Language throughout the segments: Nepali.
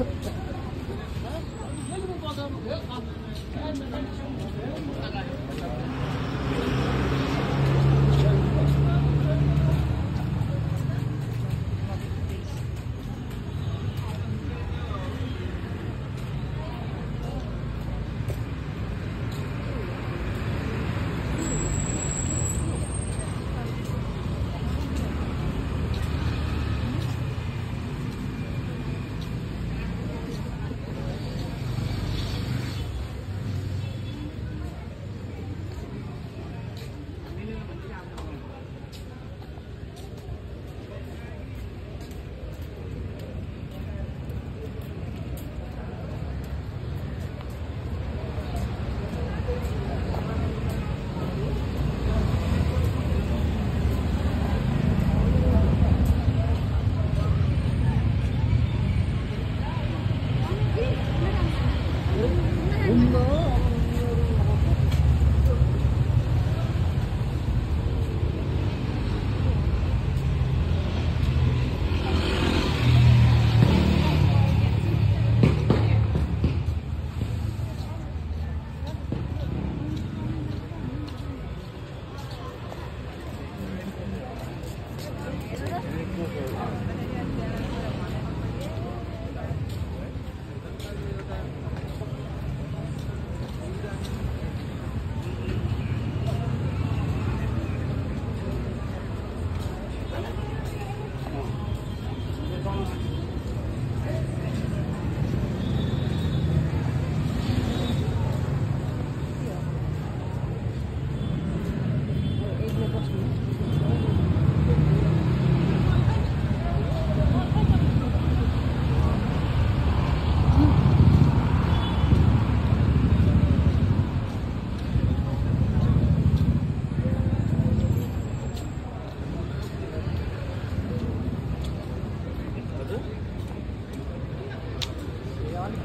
哎，你怎么搞的？不要卡！哎，奶奶。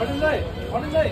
अडुलै अडुलै